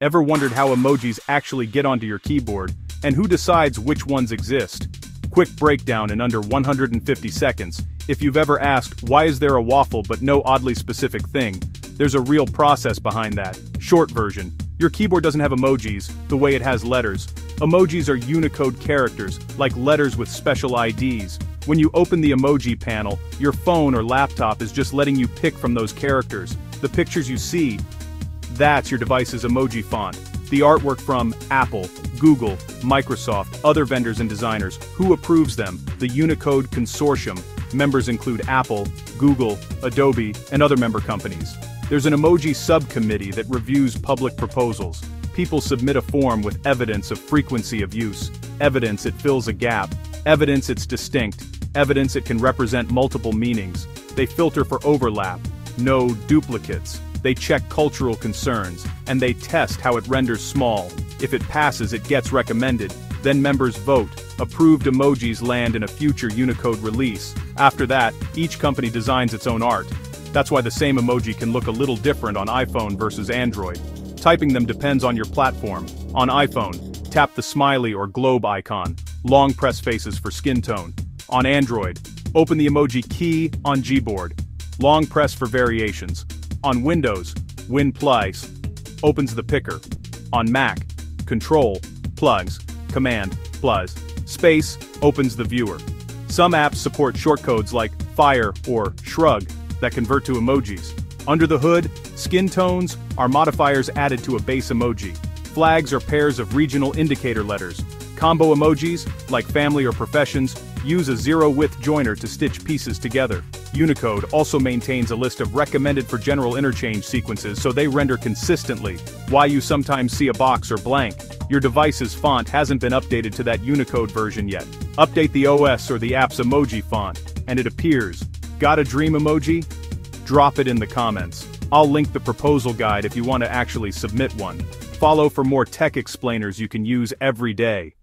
Ever wondered how emojis actually get onto your keyboard, and who decides which ones exist? Quick breakdown in under 150 seconds. If you've ever asked, why is there a waffle but no oddly specific thing, there's a real process behind that. Short version. Your keyboard doesn't have emojis, the way it has letters. Emojis are Unicode characters, like letters with special IDs. When you open the emoji panel, your phone or laptop is just letting you pick from those characters. The pictures you see, that's your device's emoji font. The artwork from Apple, Google, Microsoft, other vendors and designers. Who approves them? The Unicode Consortium. Members include Apple, Google, Adobe, and other member companies. There's an emoji subcommittee that reviews public proposals. People submit a form with evidence of frequency of use, evidence it fills a gap, evidence it's distinct, evidence it can represent multiple meanings. They filter for overlap, no duplicates. They check cultural concerns, and they test how it renders small. If it passes it gets recommended, then members vote. Approved emojis land in a future Unicode release. After that, each company designs its own art. That's why the same emoji can look a little different on iPhone versus Android. Typing them depends on your platform. On iPhone, tap the smiley or globe icon. Long press faces for skin tone. On Android, open the emoji key on Gboard. Long press for variations. On Windows, Win plus opens the picker. On Mac, Control plugs, Command plus space opens the viewer. Some apps support shortcodes like Fire or Shrug that convert to emojis. Under the hood, skin tones are modifiers added to a base emoji. Flags are pairs of regional indicator letters. Combo emojis, like family or professions, use a zero-width joiner to stitch pieces together. Unicode also maintains a list of recommended for general interchange sequences so they render consistently. Why you sometimes see a box or blank. Your device's font hasn't been updated to that Unicode version yet. Update the OS or the app's emoji font, and it appears. Got a dream emoji? Drop it in the comments. I'll link the proposal guide if you want to actually submit one. Follow for more tech explainers you can use every day.